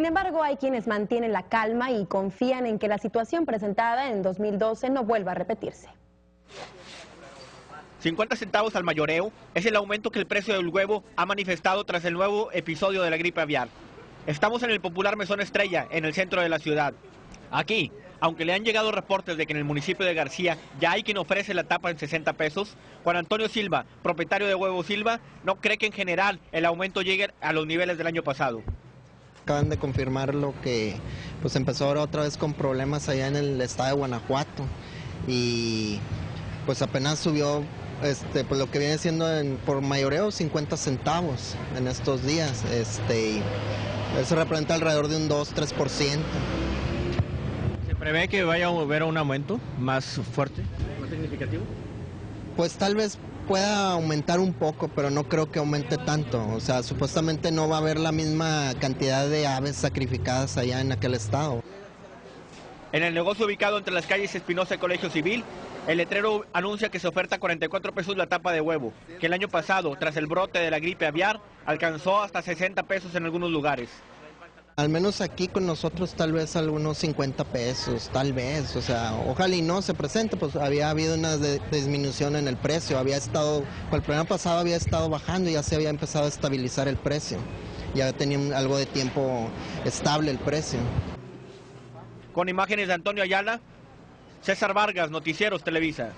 Sin embargo, hay quienes mantienen la calma y confían en que la situación presentada en 2012 no vuelva a repetirse. 50 centavos al mayoreo es el aumento que el precio del huevo ha manifestado tras el nuevo episodio de la gripe aviar. Estamos en el popular Mesón Estrella, en el centro de la ciudad. Aquí, aunque le han llegado reportes de que en el municipio de García ya hay quien ofrece la tapa en 60 pesos, Juan Antonio Silva, propietario de Huevo Silva, no cree que en general el aumento llegue a los niveles del año pasado. Acaban de confirmar lo que pues empezó ahora otra vez con problemas allá en el estado de Guanajuato y pues apenas subió este, pues lo que viene siendo en, por mayoreo 50 centavos en estos días. Este, eso representa alrededor de un 2-3%. ¿Se prevé que vaya a haber un aumento más fuerte, más significativo? Pues tal vez pueda aumentar un poco, pero no creo que aumente tanto. O sea, supuestamente no va a haber la misma cantidad de aves sacrificadas allá en aquel estado. En el negocio ubicado entre las calles Espinosa y Colegio Civil, el letrero anuncia que se oferta 44 pesos la tapa de huevo, que el año pasado, tras el brote de la gripe aviar, alcanzó hasta 60 pesos en algunos lugares. Al menos aquí con nosotros tal vez algunos 50 pesos, tal vez, o sea, ojalá y no se presente, pues había habido una disminución en el precio, había estado, el programa pasado había estado bajando y ya se había empezado a estabilizar el precio, ya tenía algo de tiempo estable el precio. Con imágenes de Antonio Ayala, César Vargas, Noticieros Televisa.